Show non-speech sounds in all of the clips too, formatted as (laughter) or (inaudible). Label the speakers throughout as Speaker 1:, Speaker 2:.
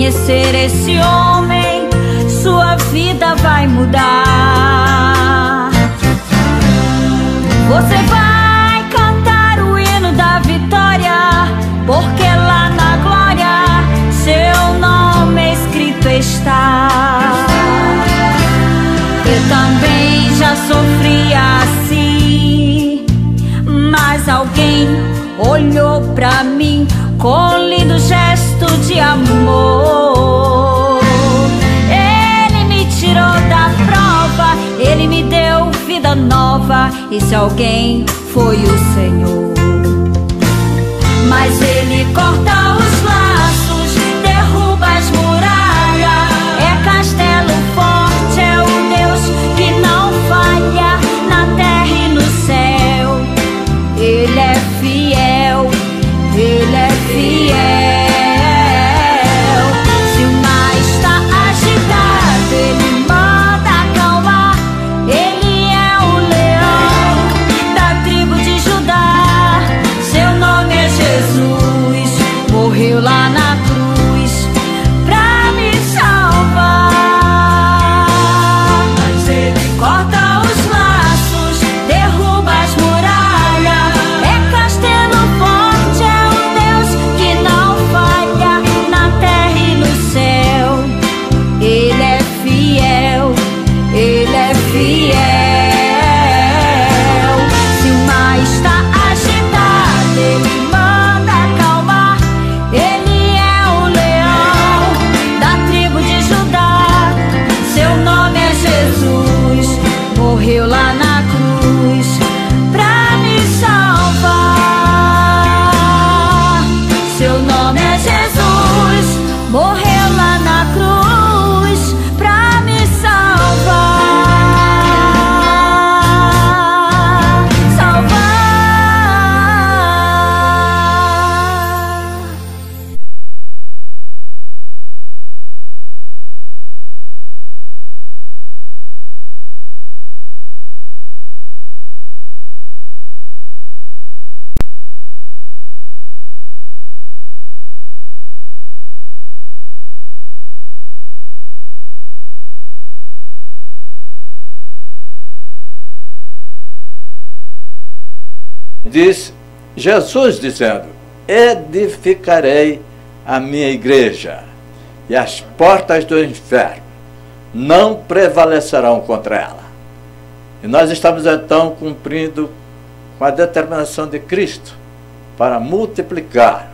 Speaker 1: amaneceres y E se alguém foi o Senhor. Mas ele corta Jesus
Speaker 2: dizendo: Edificarei a minha igreja, e as portas do inferno não prevalecerão contra ela. E nós estamos então cumprindo com a determinação de Cristo para multiplicar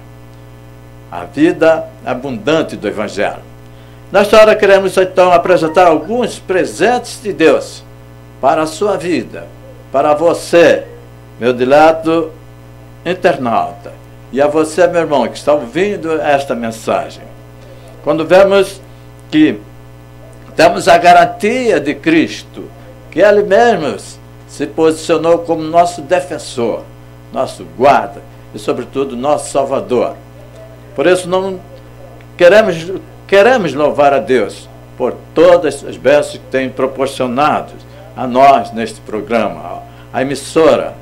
Speaker 2: a vida abundante do Evangelho. Nesta hora queremos então apresentar alguns presentes de Deus para a sua vida, para você, meu dileto internauta, e a você, meu irmão, que está ouvindo esta mensagem, quando vemos que temos a garantia de Cristo, que Ele mesmo se posicionou como nosso defensor, nosso guarda e, sobretudo, nosso Salvador. Por isso, não queremos, queremos louvar a Deus por todas as bênçãos que tem proporcionado a nós neste programa, a emissora,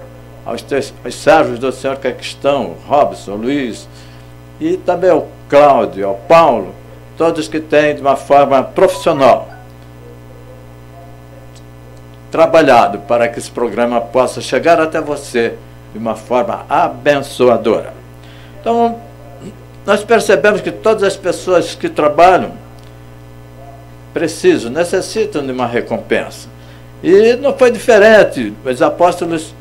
Speaker 2: aos, aos servos do Senhor que aqui estão, Robson, Luiz, e também ao Cláudio, ao Paulo, todos que têm de uma forma profissional trabalhado para que esse programa possa chegar até você de uma forma abençoadora. Então, nós percebemos que todas as pessoas que trabalham precisam, necessitam de uma recompensa. E não foi diferente. Os apóstolos,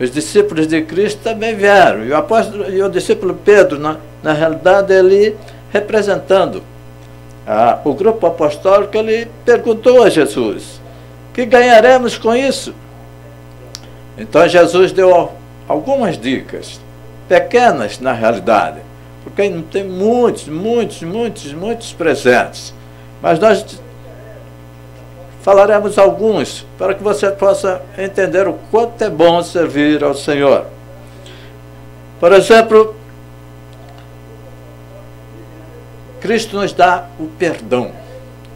Speaker 2: os discípulos de Cristo também vieram. E o, apóstolo, e o discípulo Pedro, na, na realidade, ele representando ah, o grupo apostólico, ele perguntou a Jesus: que ganharemos com isso? Então Jesus deu algumas dicas, pequenas na realidade, porque não tem muitos, muitos, muitos, muitos presentes. Mas nós falaremos alguns para que você possa entender o quanto é bom servir ao Senhor. Por exemplo, Cristo nos dá o perdão.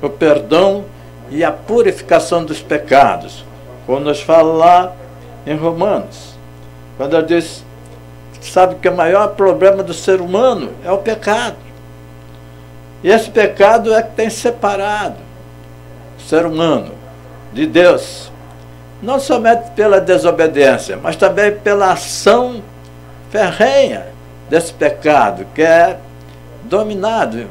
Speaker 2: O perdão e a purificação dos pecados. Quando nos fala lá em Romanos, quando ele diz, sabe que o maior problema do ser humano é o pecado. E esse pecado é que tem separado ser humano de Deus. Não somente pela desobediência, mas também pela ação ferrenha desse pecado, que é dominado,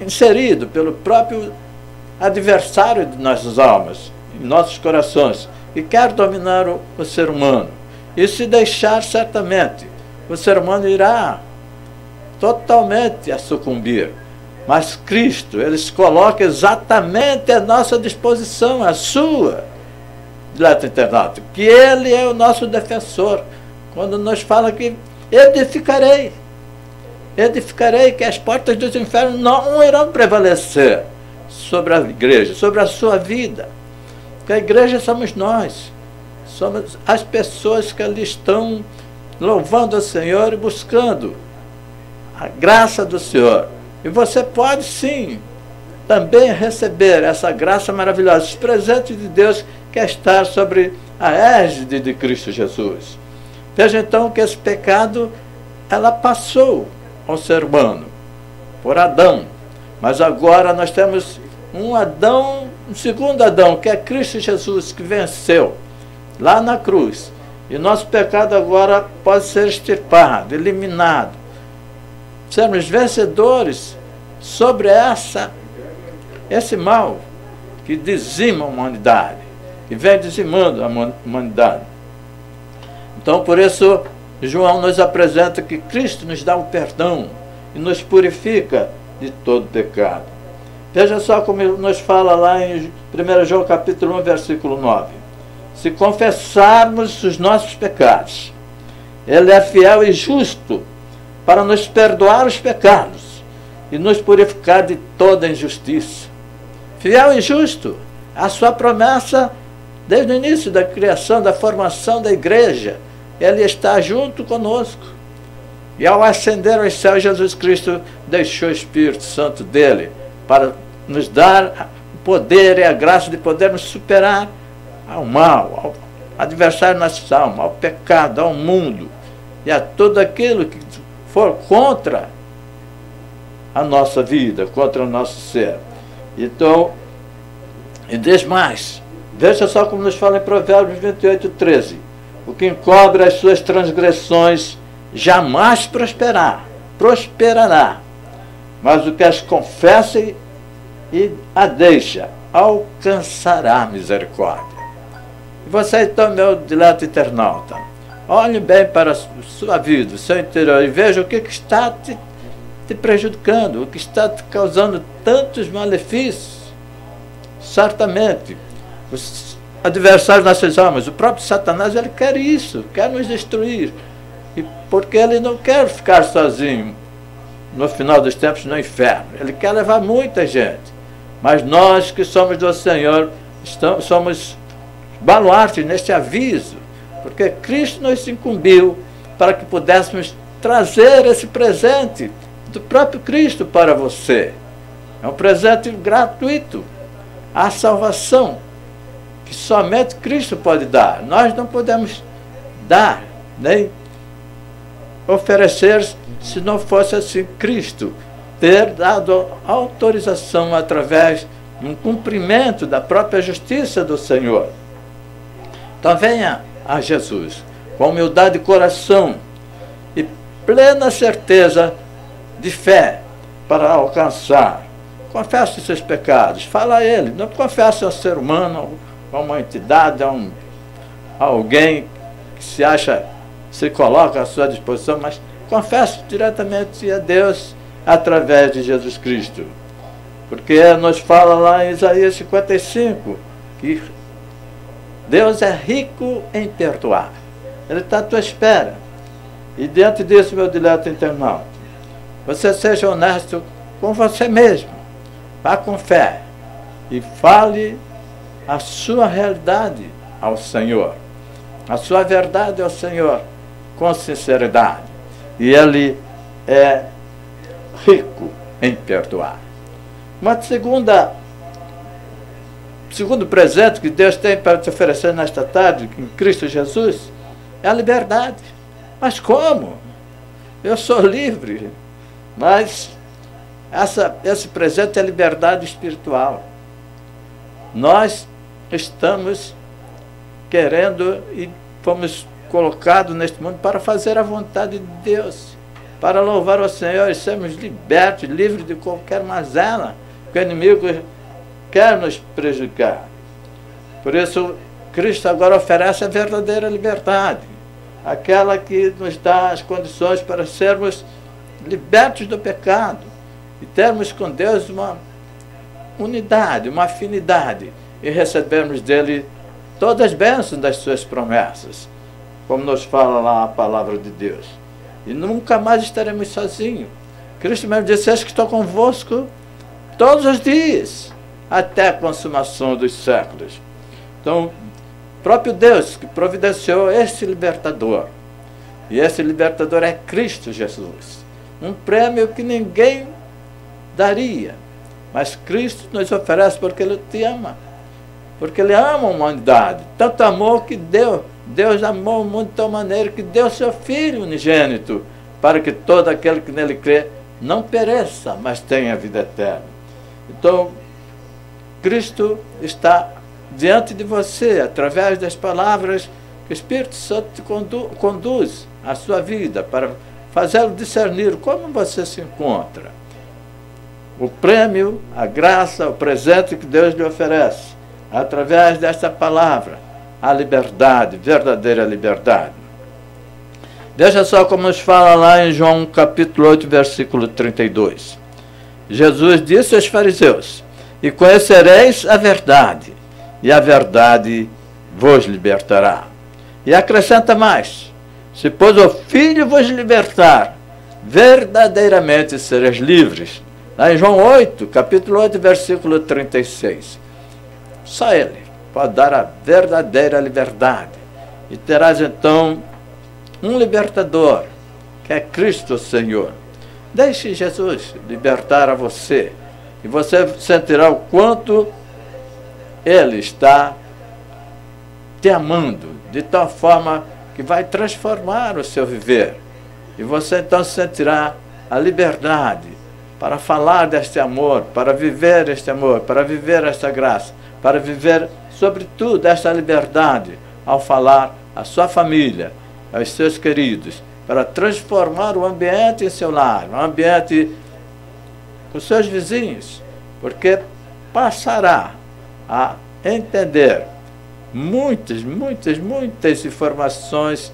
Speaker 2: inserido pelo próprio adversário de nossas almas, em nossos corações, e quer dominar o, o ser humano. E se deixar, certamente, o ser humano irá totalmente a sucumbir. Mas Cristo, Ele se coloca exatamente à nossa disposição, à sua, dileto internauta, que Ele é o nosso defensor. Quando nos fala que edificarei, edificarei que as portas dos infernos não irão prevalecer sobre a igreja, sobre a sua vida. Porque a igreja somos nós. Somos as pessoas que ali estão louvando o Senhor e buscando a graça do Senhor. E você pode sim também receber essa graça maravilhosa, esse presente de Deus que é sobre a égide de Cristo Jesus. Veja então que esse pecado ela passou ao ser humano por Adão, mas agora nós temos um Adão, um segundo Adão, que é Cristo Jesus, que venceu lá na cruz. E nosso pecado agora pode ser extirpado, eliminado. Sermos vencedores sobre essa, esse mal que dizima a humanidade, que vem dizimando a humanidade. Então, por isso, João nos apresenta que Cristo nos dá o perdão e nos purifica de todo pecado. Veja só como nos fala lá em 1 João capítulo 1, versículo 9. Se confessarmos os nossos pecados, Ele é fiel e justo para nos perdoar os pecados e nos purificar de toda injustiça. Fiel e justo, a sua promessa desde o início da criação, da formação da igreja, Ele está junto conosco. E ao ascender aos céus, Jesus Cristo deixou o Espírito Santo dele para nos dar o poder e a graça de podermos superar ao mal, ao adversário alma, ao pecado, ao mundo e a tudo aquilo que for contra a nossa vida, contra o nosso ser. Então, e diz mais, veja só como nos fala em Provérbios 28, 13. O que encobre as suas transgressões jamais prosperará, prosperará mas o que as confessa e a deixa, alcançará misericórdia. E você, então, meu dileto internauta, olhe bem para a sua vida, o seu interior, e veja o que, está te, te prejudicando, o que está te causando tantos malefícios. Certamente, os adversários nossas almas, o próprio Satanás, ele quer isso, quer nos destruir. E porque ele não quer ficar sozinho, no final dos tempos no inferno. Ele quer levar muita gente. Mas nós que somos do Senhor, estamos, somos baluartes neste aviso, porque Cristo nos incumbiu para que pudéssemos trazer esse presente do próprio Cristo para você. É um presente gratuito. A salvação que somente Cristo pode dar. Nós não podemos dar, nem oferecer se não fosse assim Cristo ter dado autorização através de um cumprimento da própria justiça do Senhor. Então venha a Jesus com humildade de coração e plena certeza de fé para alcançar. Confesse seus pecados, fala a Ele, não confesse ao ser humano, a uma entidade, a, um, a alguém que se acha, se coloca à sua disposição, mas confesse diretamente a Deus através de Jesus Cristo. Porque nos fala lá em Isaías 55 que Deus é rico em perdoar. Ele está à tua espera. E diante disso, meu dileto internauta, você seja honesto com você mesmo. Vá com fé e fale a sua realidade ao Senhor, a sua verdade ao Senhor, com sinceridade. E Ele é rico em perdoar. Uma segunda, segundo presente que Deus tem para te oferecer nesta tarde, em Cristo Jesus, é a liberdade. Mas como? Eu sou livre. Mas essa, esse presente é a liberdade espiritual. Nós estamos querendo e fomos colocados neste mundo para fazer a vontade de Deus para louvar o Senhor e sermos libertos, livres de qualquer mazela que o inimigo quer nos prejudicar. Por isso, Cristo agora oferece a verdadeira liberdade, aquela que nos dá as condições para sermos libertos do pecado e termos com Deus uma unidade, uma afinidade e recebermos dele todas as bênçãos das suas promessas, como nos fala lá a palavra de Deus. E nunca mais estaremos sozinhos. Cristo mesmo disse: Eis que estou convosco todos os dias, até a consumação dos séculos. Então, próprio Deus que providenciou esse libertador. E esse libertador é Cristo Jesus. Um prêmio que ninguém daria. Mas Cristo nos oferece porque Ele te ama. Porque Ele ama a humanidade. Tanto amor que deu Deus amou o mundo de tal maneira que deu seu Filho unigênito, para que todo aquele que nele crê não pereça, mas tenha vida eterna. Então, Cristo está diante de você, através das palavras que o Espírito Santo te condu conduz à sua vida, para fazê-lo discernir como você se encontra. O prêmio, a graça, o presente que Deus lhe oferece, através desta palavra a liberdade, verdadeira liberdade. Veja só como nos fala lá em João capítulo 8, versículo 32. Jesus disse aos fariseus: E conhecereis a verdade, e a verdade vos libertará. E acrescenta mais: Se pois o Filho vos libertar, verdadeiramente sereis livres. Lá em João 8, capítulo 8, versículo 36. Só ele pode dar a verdadeira liberdade. E terás então um libertador, que é Cristo Senhor. Deixe Jesus libertar a você. E você sentirá o quanto Ele está te amando, de tal forma que vai transformar o seu viver. E você então sentirá a liberdade para falar deste amor, para viver este amor, para viver esta graça, para viver sobretudo, esta liberdade ao falar à sua família, aos seus queridos, para transformar o ambiente em seu lar, o ambiente com seus vizinhos, porque passará a entender muitas, muitas, muitas informações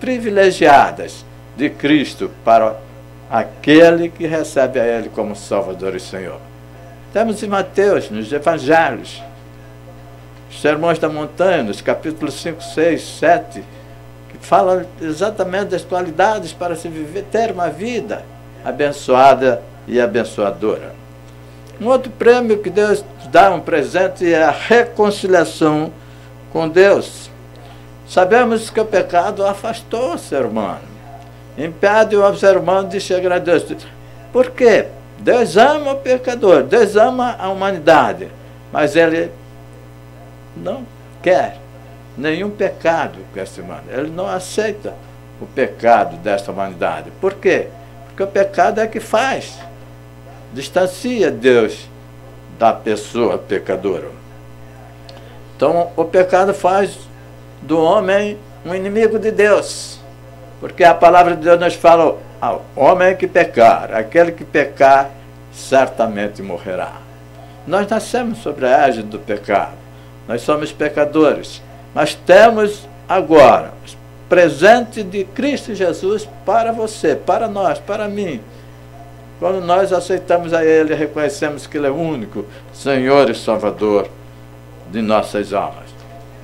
Speaker 2: privilegiadas de Cristo para aquele que recebe a Ele como Salvador e Senhor. Temos em Mateus, nos Evangelhos, Sermões da Montanha, nos capítulos 5, 6, 7, que fala exatamente das qualidades para se viver, ter uma vida abençoada e abençoadora. Um outro prêmio que Deus dá um presente é a reconciliação com Deus. Sabemos que o pecado afastou o ser humano, impede o ser humano de chegar a Deus. Por quê? Deus ama o pecador, Deus ama a humanidade, mas Ele não quer nenhum pecado com esse humano. Ele não aceita o pecado desta humanidade. Por quê? Porque o pecado é que faz, distancia Deus da pessoa pecadora. Então, o pecado faz do homem um inimigo de Deus. Porque a palavra de Deus nos fala: ao homem que pecar, aquele que pecar, certamente morrerá. Nós nascemos sobre a égide do pecado. Nós somos pecadores. Mas temos agora presente de Cristo Jesus para você, para nós, para mim. Quando nós aceitamos a Ele, reconhecemos que Ele é único Senhor e Salvador de nossas almas.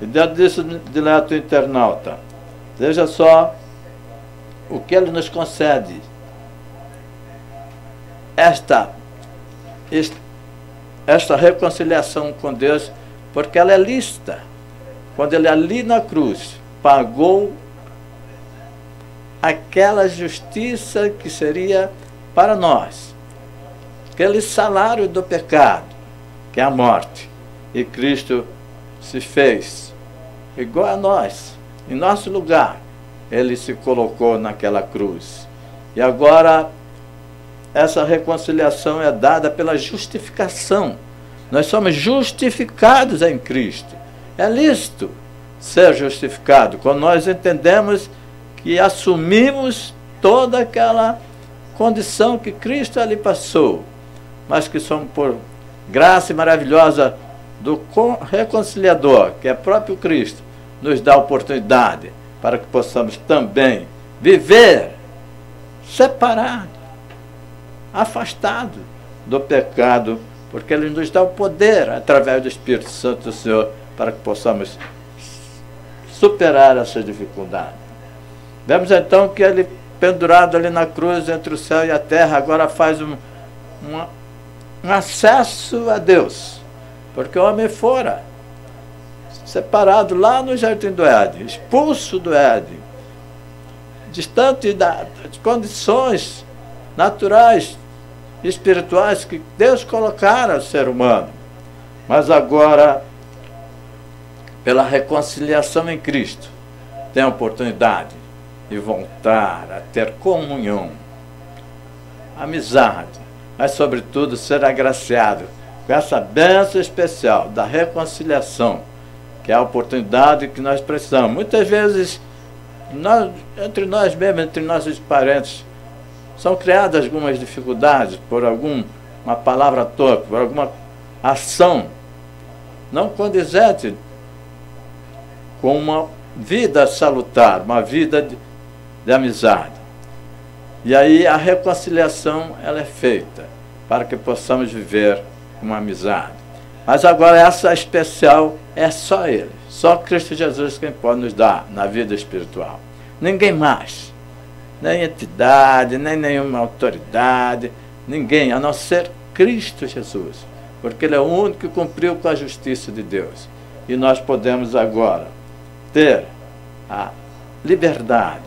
Speaker 2: E dentro disso, dileto internauta, veja só o que Ele nos concede. Esta, esta reconciliação com Deus, porque ela é lista. Quando Ele ali na cruz pagou aquela justiça que seria para nós. Aquele salário do pecado, que é a morte. E Cristo se fez igual a nós, em nosso lugar. Ele se colocou naquela cruz. E agora, essa reconciliação é dada pela justificação. Nós somos justificados em Cristo. É lícito ser justificado quando nós entendemos que assumimos toda aquela condição que Cristo ali passou, mas que somos por graça maravilhosa do reconciliador, que é próprio Cristo, nos dá oportunidade para que possamos também viver separado, afastado do pecado, porque Ele nos dá o poder, através do Espírito Santo do Senhor, para que possamos superar essas dificuldades. Vemos então que ele, pendurado ali na cruz entre o céu e a terra, agora faz um, um, um acesso a Deus. Porque o homem fora separado lá no jardim do Éden, expulso do Éden, distante das condições naturais e espirituais que Deus colocara ao ser humano. Mas agora, pela reconciliação em Cristo, tem a oportunidade e voltar a ter comunhão, amizade, mas, sobretudo, ser agraciado com essa bênção especial da reconciliação, que é a oportunidade que nós precisamos. Muitas vezes, nós, entre nós mesmos, entre nossos parentes, são criadas algumas dificuldades por alguma palavra torpe, por alguma ação não condizente com uma vida salutar, uma vida de, de amizade. E aí a reconciliação ela é feita para que possamos viver uma amizade. Mas agora essa especial é só Ele, só Cristo Jesus quem pode nos dar na vida espiritual. Ninguém mais, nem entidade, nem nenhuma autoridade, ninguém, a não ser Cristo Jesus, porque Ele é o único que cumpriu com a justiça de Deus. E nós podemos agora ter a liberdade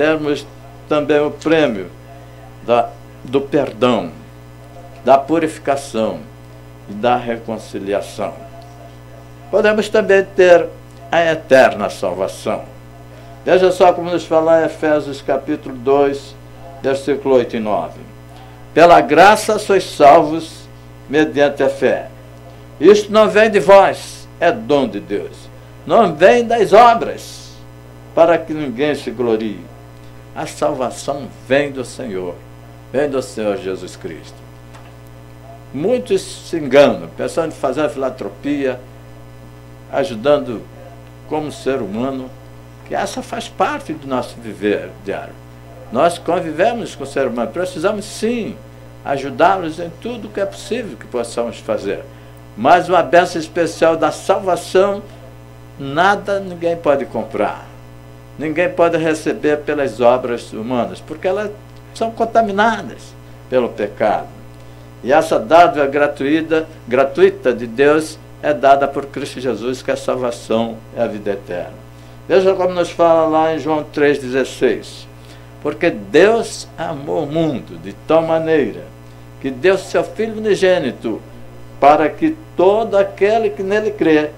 Speaker 2: termos também o prêmio da, do perdão, da purificação e da reconciliação. Podemos também ter a eterna salvação. Veja só como nos fala Efésios capítulo 2, versículo 8 e 9. Pela graça sois salvos mediante a fé. Isto não vem de vós, é dom de Deus. Não vem das obras, para que ninguém se glorie. A salvação vem do Senhor, vem do Senhor Jesus Cristo. Muitos se enganam, pensando em fazer filantropia, ajudando como ser humano, que essa faz parte do nosso viver diário. Nós convivemos com o ser humano, precisamos sim ajudá-los em tudo que é possível que possamos fazer. Mas uma bênção especial da salvação, nada ninguém pode comprar ninguém pode receber pelas obras humanas, porque elas são contaminadas pelo pecado. E essa dádiva gratuita, gratuita de Deus é dada por Cristo Jesus, que é a salvação é a vida eterna. Veja como nos fala lá em João 3,16. Porque Deus amou o mundo de tal maneira que deu seu Filho unigênito para que todo aquele que nele crê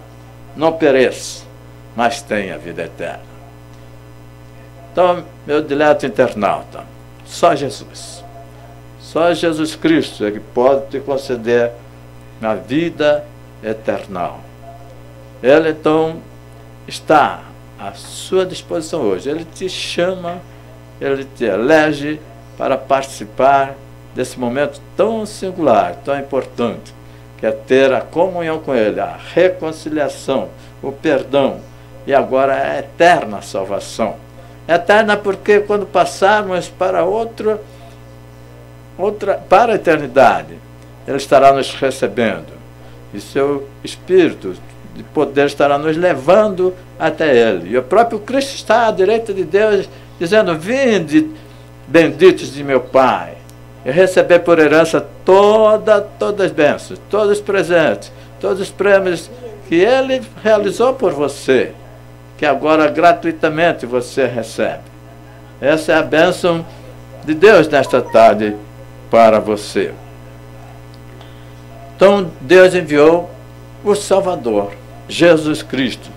Speaker 2: não pereça, mas tenha vida eterna. Então, meu dileto internauta, só Jesus. Só Jesus Cristo é que pode te conceder a vida eterna. Ele então está à sua disposição hoje. Ele te chama, ele te elege para participar desse momento tão singular, tão importante, que é ter a comunhão com Ele, a reconciliação, o perdão e agora a eterna salvação. Eterna porque quando passarmos para outro, outra, para a eternidade, Ele estará nos recebendo e seu Espírito de poder estará nos levando até Ele. E o próprio Cristo está à direita de Deus, dizendo: Vinde, benditos de meu Pai, e receber por herança toda, todas as bênçãos, todos os presentes, todos os prêmios que Ele realizou por você, que agora gratuitamente você recebe. Essa é a bênção de Deus nesta tarde para você. Então Deus enviou o Salvador, Jesus Cristo.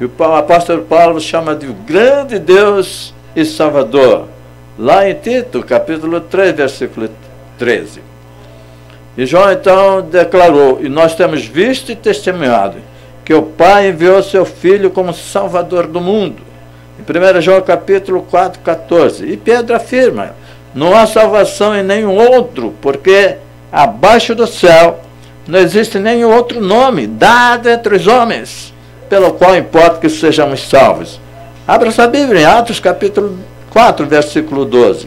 Speaker 2: E o apóstolo Paulo chama de grande Deus e Salvador. Lá em Tito, capítulo 3, versículo 13. E João então declarou: E nós temos visto e testemunhado que o Pai enviou seu Filho como Salvador do mundo. Em 1 João capítulo 4, 14. E Pedro afirma: Não há salvação em nenhum outro, porque abaixo do céu não existe nenhum outro nome dado entre os homens, pelo qual importa que sejamos salvos. Abra sua Bíblia em Atos capítulo 4, versículo 12.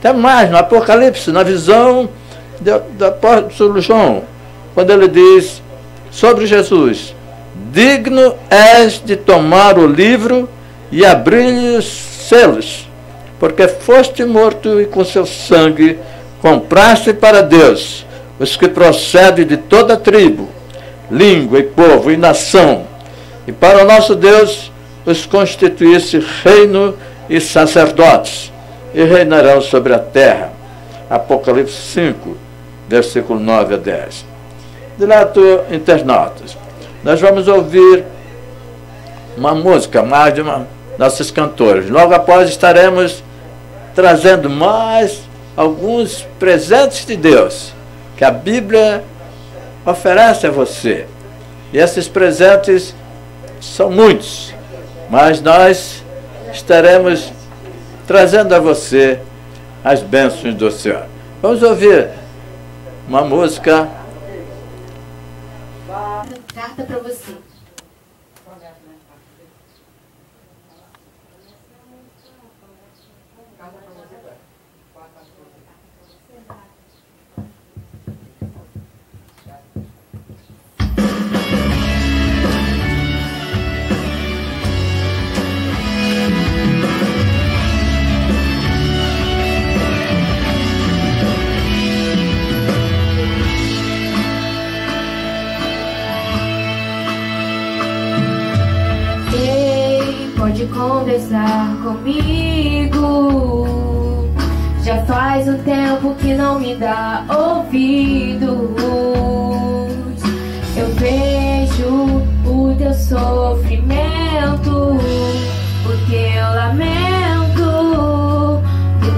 Speaker 2: Até mais, no Apocalipse, na visão do apóstolo João, quando ele diz sobre Jesus: Digno és de tomar o livro e abrir os selos, porque foste morto e com seu sangue compraste para Deus os que procedem de toda tribo, língua e povo e nação, e para o nosso Deus os constituísse reino e sacerdotes, e reinarão sobre a terra. Apocalipse 5, versículo 9 a 10. Dileto internautas, nós vamos ouvir uma música, mais de uma, nossos cantores. Logo após estaremos trazendo mais alguns presentes de Deus que a Bíblia oferece a você. E esses presentes são muitos, mas nós estaremos trazendo a você as bênçãos do Senhor. Vamos ouvir uma música.
Speaker 3: Carta para você. Conversar comigo. Já faz um tempo que não me dá ouvidos. Eu vejo o teu sofrimento, o teu lamento,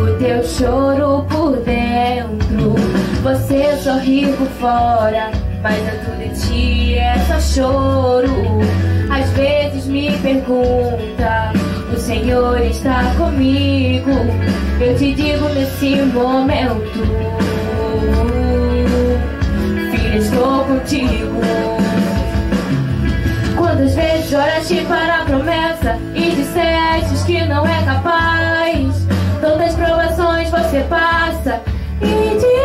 Speaker 3: o teu choro por dentro. Você sorri por fora, mas dentro de ti só choro. Às vezes me pergunta, o Senhor está comigo. Eu te digo nesse momento, filha, estou contigo. Quantas vezes oraste para a promessa e disseste que não é capaz? Tantas provações você passa e diz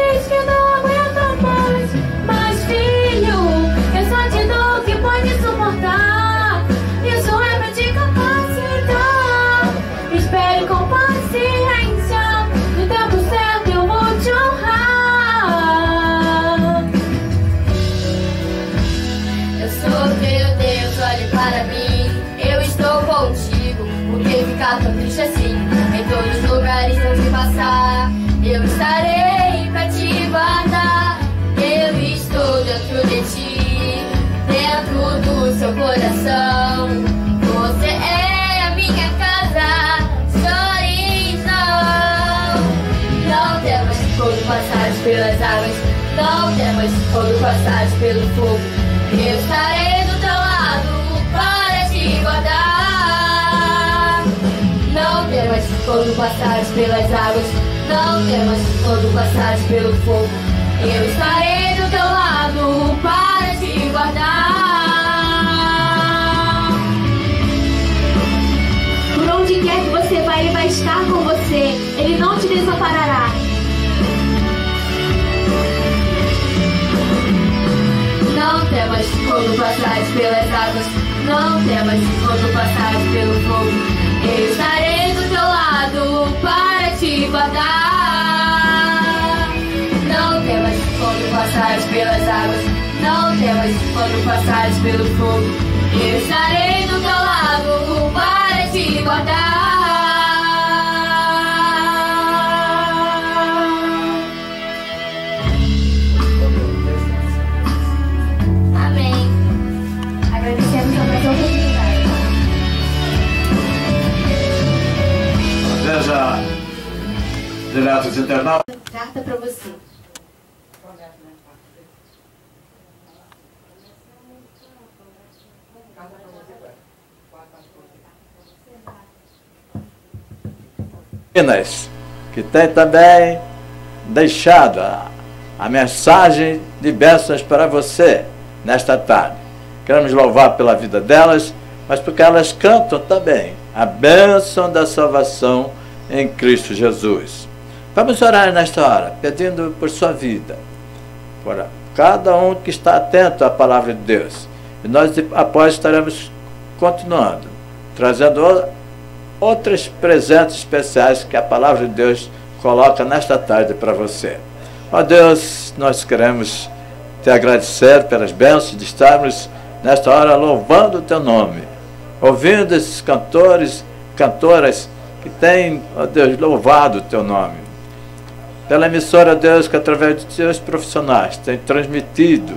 Speaker 3: passares pelo fogo. Eu estarei do teu lado para te guardar. Não temas quando passares pelas águas, não temas quando passares pelo fogo. Eu estarei do teu lado para te guardar.
Speaker 4: Por onde quer que você vá, Ele vai estar com você. Ele não te desamparará.
Speaker 3: Temas quando passares pelas águas, não temas quando passares pelo fogo. Eu estarei do teu lado para te guardar. Não temas quando passares pelas águas, não temas quando passares pelo fogo. Eu estarei do teu lado para te guardar.
Speaker 2: Diretos internautas.
Speaker 4: Carta para você.
Speaker 2: Minas, que tem também deixado a, a mensagem de bênçãos para você nesta tarde. Queremos louvar pela vida delas, mas porque elas cantam também a bênção da salvação em Cristo Jesus. Vamos orar nesta hora, pedindo por sua vida, por cada um que está atento à palavra de Deus. E nós, após, estaremos continuando, trazendo outros presentes especiais que a palavra de Deus coloca nesta tarde para você. Ó Deus, nós queremos te agradecer pelas bênçãos de estarmos nesta hora louvando o teu nome, ouvindo esses cantores, cantoras que têm, ó Deus, louvado o teu nome. Pela emissora, Deus, que através de seus profissionais tem transmitido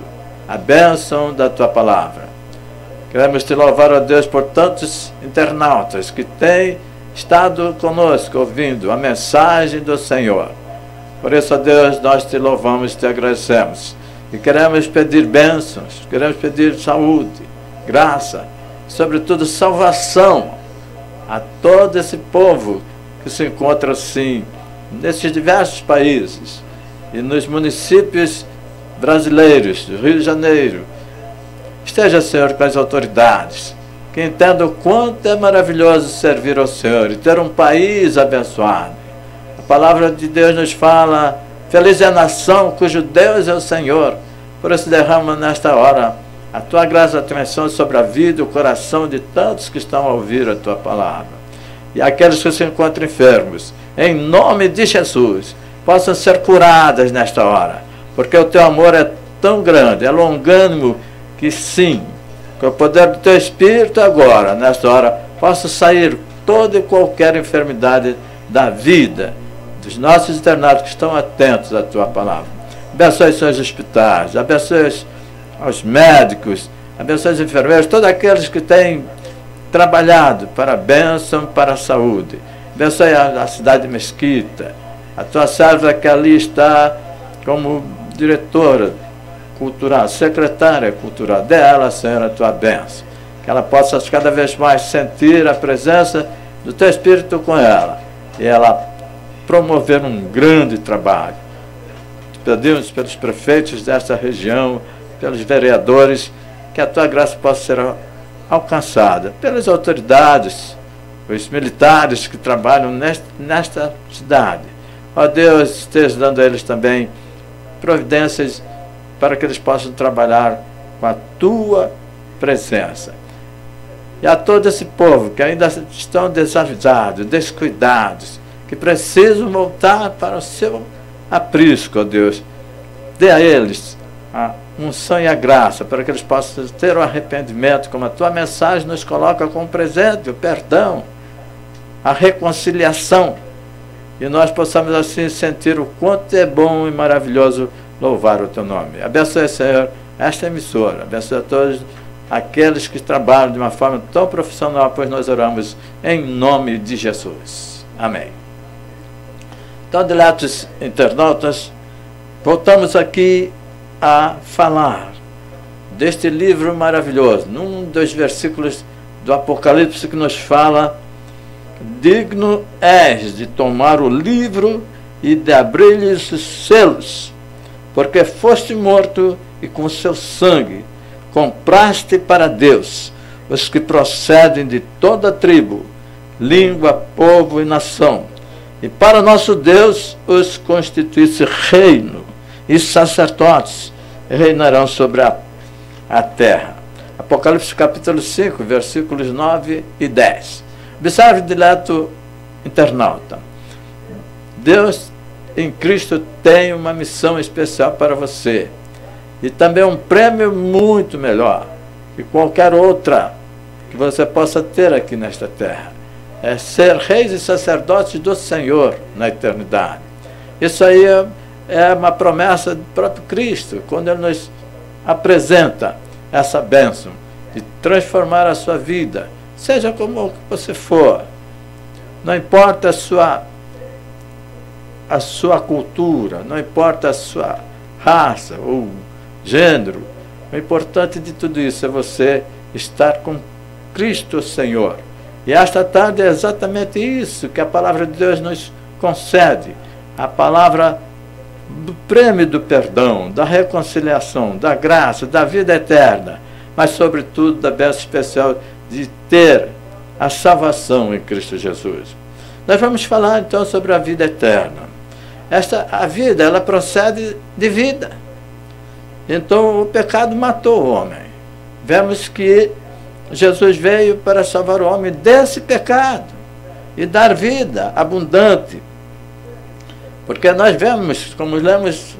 Speaker 2: a bênção da tua palavra. Queremos te louvar, ó Deus, por tantos internautas que têm estado conosco ouvindo a mensagem do Senhor. Por isso, ó Deus, nós te louvamos te agradecemos. E queremos pedir bênçãos, queremos pedir saúde, graça, sobretudo salvação a todo esse povo que se encontra assim nesses diversos países e nos municípios brasileiros do Rio de Janeiro. Esteja, Senhor, com as autoridades, que entendam o quanto é maravilhoso servir ao Senhor e ter um país abençoado. A palavra de Deus nos fala: Feliz é a nação cujo Deus é o Senhor. Por isso, derrama nesta hora a tua graça e atenção sobre a vida e o coração de tantos que estão a ouvir a tua palavra. E aqueles que se encontram enfermos, em nome de Jesus, possam ser curadas nesta hora, porque o teu amor é tão grande, é longânimo, que sim, com o poder do teu Espírito agora, nesta hora, possa sair toda e qualquer enfermidade da vida dos nossos internados que estão atentos à tua palavra. Abençoe os seus hospitais, abençoe os médicos, abençoe os enfermeiros, todos aqueles que têm trabalhado para a bênção, para a saúde. Abençoe a, a cidade de Mesquita, a tua serva que ali está como diretora cultural, secretária cultural. Dê a ela, Senhor, a tua bênção. Que ela possa cada vez mais sentir a presença do teu Espírito com ela. E ela promover um grande trabalho. Pedimos pelos prefeitos desta região, pelos vereadores, que a tua graça possa ser alcançada, pelas autoridades, os militares que trabalham nesta, cidade. Ó Deus, esteja dando a eles também providências para que eles possam trabalhar com a tua presença. E a todo esse povo que ainda estão desavisados, descuidados, que precisam voltar para o seu aprisco, ó Deus, dê a eles a unção e a graça para que eles possam ter o arrependimento, como a tua mensagem nos coloca como presente, o perdão. a reconciliação e nós possamos assim sentir o quanto é bom e maravilhoso louvar o teu nome. Abençoe, Senhor, esta emissora. Abençoe a todos aqueles que trabalham de uma forma tão profissional, pois nós oramos em nome de Jesus. Amém. Então, diletos internautas, voltamos aqui a falar deste livro maravilhoso, num dos versículos do Apocalipse que nos fala: Digno és de tomar o livro e de abrir-lhes os selos, porque foste morto e com seu sangue compraste para Deus os que procedem de toda tribo, língua, povo e nação. E para nosso Deus os constituísse reino e sacerdotes reinarão sobre a, a terra. Apocalipse capítulo 5, versículos 9 e 10. Observe, dileto internauta. Deus em Cristo tem uma missão especial para você e também um prêmio muito melhor que qualquer outra que você possa ter aqui nesta terra. É ser reis e sacerdotes do Senhor na eternidade. Isso aí é, é uma promessa do próprio Cristo, quando Ele nos apresenta essa bênção de transformar a sua vida, seja como você for. Não importa a sua, a sua cultura, não importa a sua raça ou gênero. O importante de tudo isso é você estar com Cristo Senhor. E esta tarde é exatamente isso que a palavra de Deus nos concede. A palavra do prêmio do perdão, da reconciliação, da graça, da vida eterna, mas sobretudo da bênção especial de ter a salvação em Cristo Jesus. Nós vamos falar então sobre a vida eterna. Esta a vida, ela procede de vida. Então o pecado matou o homem. Vemos que Jesus veio para salvar o homem desse pecado e dar vida abundante. Porque nós vemos, como lemos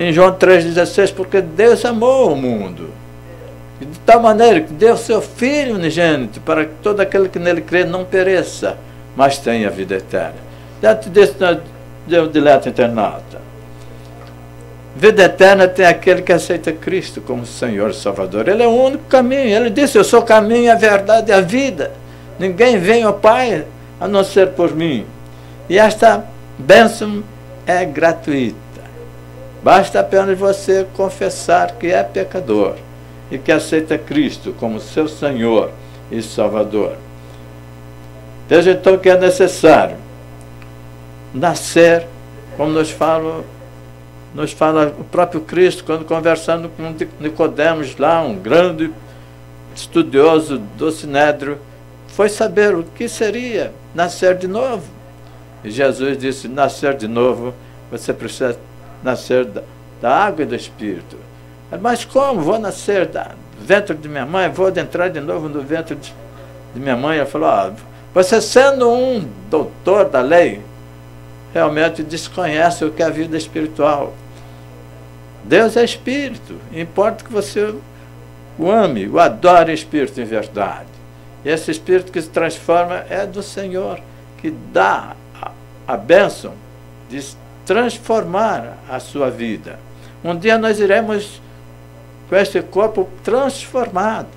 Speaker 2: em João 3,16, porque Deus amou o mundo. E de tal maneira que deu seu Filho unigênito para que todo aquele que nele crê não pereça, mas tenha vida eterna. Diante desse dileto internauta, Vida eterna tem aquele que aceita Cristo como Senhor e Salvador. Ele é o único caminho. Ele disse: Eu sou o caminho, a verdade e a vida. Ninguém vem ao Pai a não ser por mim. E esta bênção é gratuita. Basta apenas você confessar que é pecador e que aceita Cristo como seu Senhor e Salvador. Veja então que é necessário nascer, como nos falam nos fala o próprio Cristo, quando conversando com Nicodemos lá, um grande estudioso do Sinédrio, foi saber o que seria nascer de novo. E Jesus disse: nascer de novo, você precisa nascer da, da água e do Espírito. Mas como? Vou nascer da, do ventre de minha mãe, vou entrar de novo no ventre de, de minha mãe. Ele falou: ah, você sendo um doutor da lei, realmente desconhece o que é a vida espiritual. Deus é espírito, importa que você o ame, o adore espírito em verdade. E esse espírito que se transforma é do Senhor, que dá a, bênção de transformar a sua vida. Um dia nós iremos com esse corpo transformado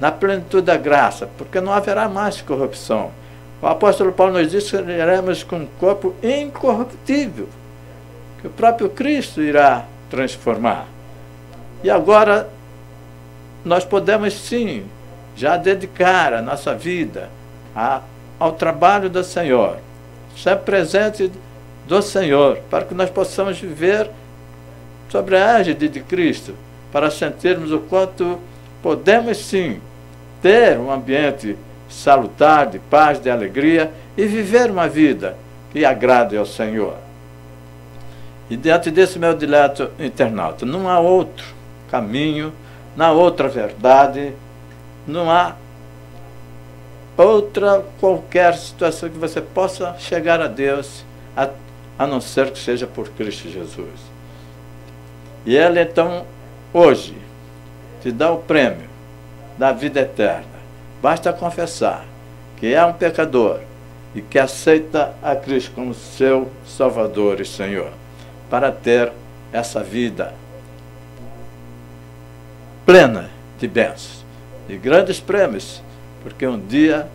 Speaker 2: na plenitude da graça, porque não haverá mais corrupção. O apóstolo Paulo nos diz que iremos com um corpo incorruptível, que o próprio Cristo irá transformar. E agora nós podemos sim já dedicar a nossa vida a, ao trabalho do Senhor, ser presente do Senhor, para que nós possamos viver sobre a égide de Cristo, para sentirmos o quanto podemos sim ter um ambiente salutar, de paz, de alegria e viver uma vida que agrade ao Senhor. E diante desse meu dileto internauta, não há outro caminho, não há outra verdade, não há outra qualquer situação que você possa chegar a Deus, a, a não ser que seja por Cristo Jesus. E Ele então, hoje, te dá o prêmio da vida eterna. Basta confessar
Speaker 3: que é um pecador e que aceita a Cristo como seu Salvador e Senhor, para ter essa vida plena de bênçãos, de grandes prêmios, porque um dia,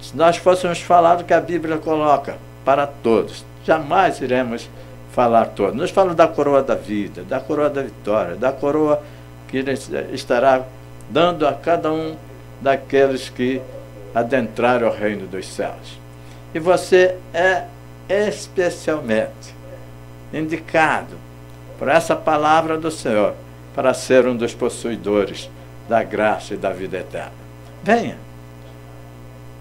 Speaker 3: se nós fôssemos falar do que a Bíblia coloca para todos, jamais iremos falar todos. Nos fala da coroa da vida, da coroa da vitória, da coroa que ele estará dando a cada um daqueles que adentraram o reino dos céus. E você é especialmente indicado por essa palavra do Senhor para ser um dos possuidores da graça e da vida eterna. Venha.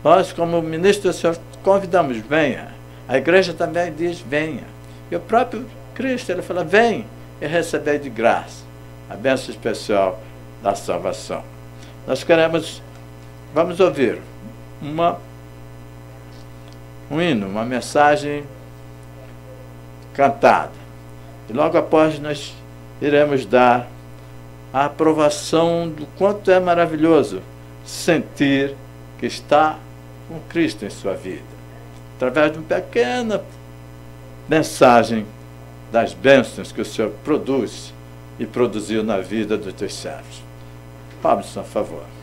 Speaker 3: Nós, como ministro do Senhor, convidamos, venha. A igreja também diz, venha. E o próprio Cristo, ele fala, vem e receber de graça a bênção especial da salvação. Nós queremos, vamos ouvir uma, um hino, uma mensagem cantada. E logo após nós iremos dar a aprovação do quanto é maravilhoso sentir que está com Cristo em sua vida. Através de uma pequena mensagem das bênçãos que o Senhor produz e produziu na vida dos teus servos. Pablo, por favor.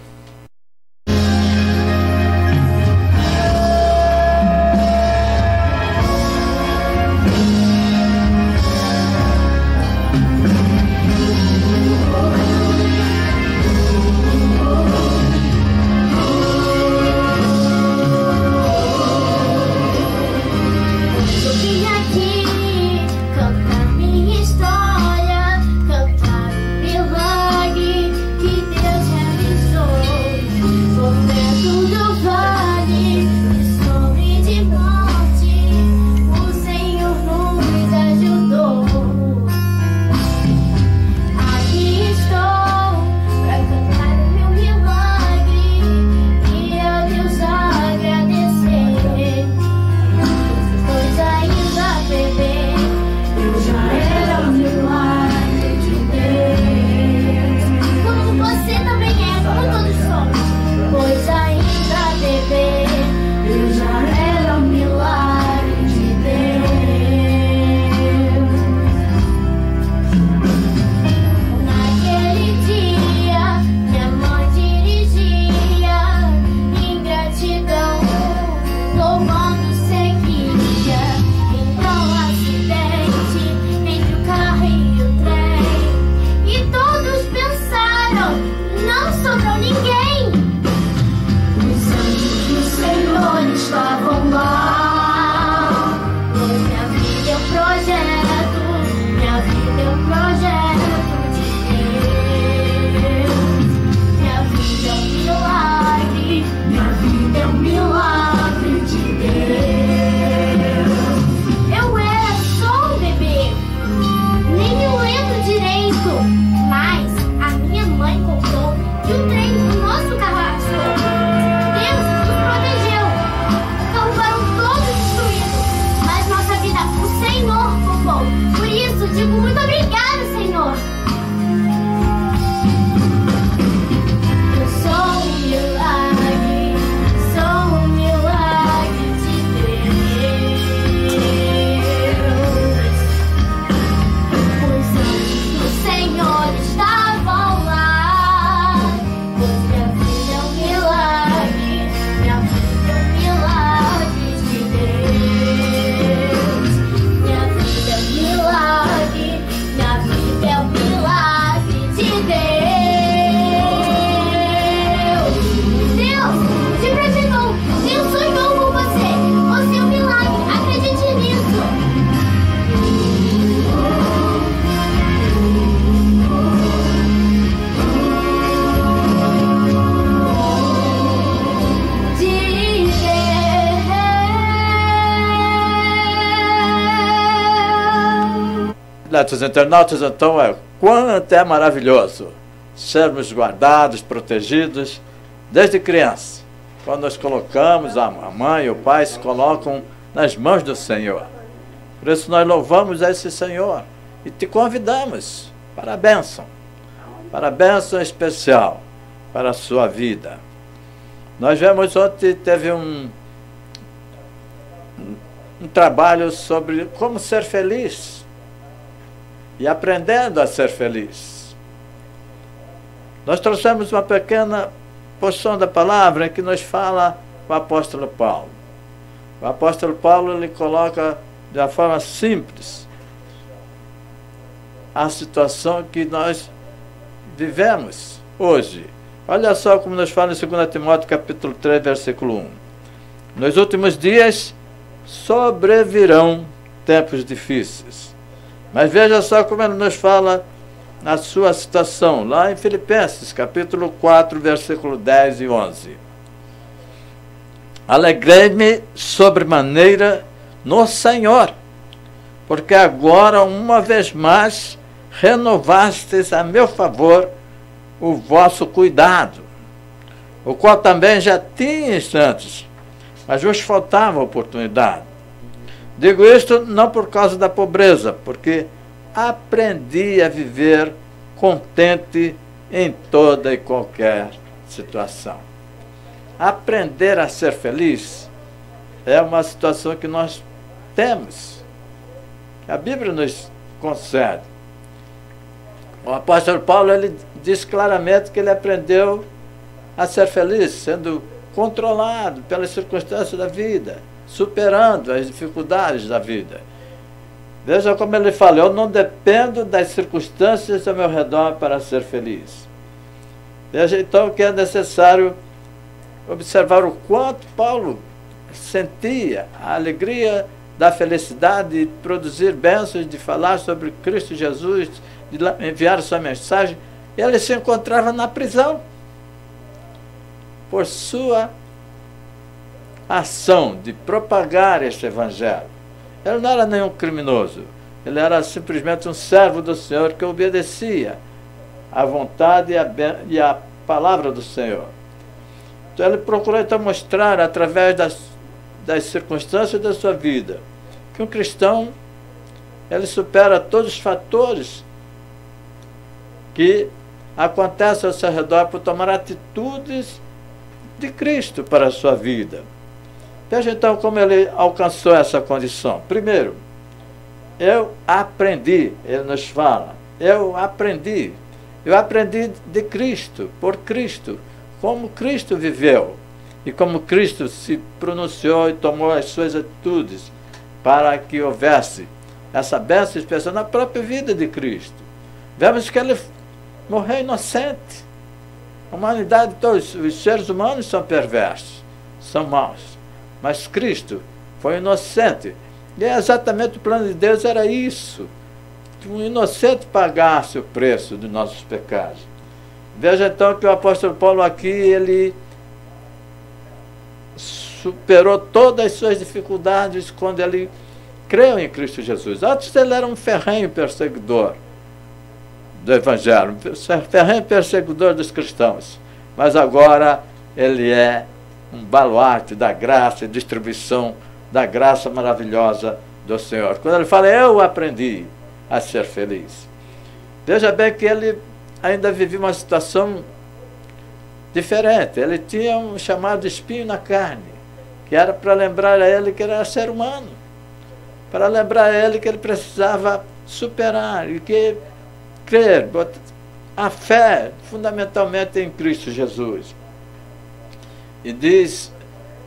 Speaker 3: Netos internautas, então, é quanto é maravilhoso sermos guardados, protegidos desde criança. Quando nós colocamos, a mãe e o pai se colocam nas mãos do Senhor. Por isso nós louvamos esse Senhor e te convidamos para a bênção, para a bênção especial para a sua vida.
Speaker 2: Nós vemos ontem, teve um, um trabalho sobre como ser feliz e aprendendo a ser feliz. Nós trouxemos uma pequena porção da palavra que nos fala o apóstolo Paulo. O apóstolo Paulo ele coloca de uma forma simples a situação que nós vivemos hoje. Olha só como nos fala em 2 Timóteo capítulo 3, versículo 1. Nos últimos dias sobrevirão tempos difíceis. Mas veja só como ele nos fala na sua situação, lá em Filipenses, capítulo 4, versículo 10 e 11. Alegrei-me sobremaneira no Senhor, porque agora, uma vez mais, renovastes a meu favor o vosso cuidado, o qual também já tinhas antes, mas vos faltava oportunidade. Digo isto não por causa da pobreza, porque aprendi a viver contente em toda e qualquer situação. Aprender a ser feliz é uma situação que nós temos, que a Bíblia nos concede. O apóstolo Paulo ele diz claramente que ele aprendeu a ser feliz, sendo controlado pelas circunstâncias da vida, superando as dificuldades da vida. Veja como ele fala: Eu não dependo das circunstâncias ao meu redor para ser feliz. Veja então que é necessário observar o quanto Paulo sentia a alegria da felicidade de produzir bênçãos, de falar sobre Cristo Jesus, de enviar sua mensagem. Ele se encontrava na prisão por sua ação de propagar este evangelho. Ele não era nenhum criminoso, ele era simplesmente um servo do Senhor que obedecia à vontade e à, palavra do Senhor. Então ele procurou então mostrar através das, das circunstâncias da sua vida que um cristão ele supera todos os fatores que acontecem ao seu redor por tomar atitudes de Cristo para a sua vida. Veja então como ele alcançou essa condição. Primeiro, eu aprendi, ele nos fala, eu aprendi. Eu aprendi de Cristo, por Cristo, como Cristo viveu e como Cristo se pronunciou e tomou as suas atitudes para que houvesse essa bênção especial na própria vida de Cristo. Vemos que ele morreu inocente. A humanidade, todos os seres humanos são perversos, são maus. Mas Cristo foi inocente. E é exatamente o plano de Deus era isso. Que um inocente pagasse o preço dos nossos pecados. Veja então que o apóstolo Paulo aqui, ele superou todas as suas dificuldades quando ele creu em Cristo Jesus. Antes ele era um ferrenho perseguidor do Evangelho, um ferrenho perseguidor dos cristãos. Mas agora ele é um baluarte da graça e distribuição da graça maravilhosa do Senhor. Quando ele fala, eu aprendi a ser feliz. Veja bem que ele ainda vivia uma situação diferente. Ele tinha um chamado espinho na carne, que era para lembrar a ele que era ser humano, para lembrar a ele que ele precisava superar e que crer, a fé fundamentalmente em Cristo Jesus. E diz,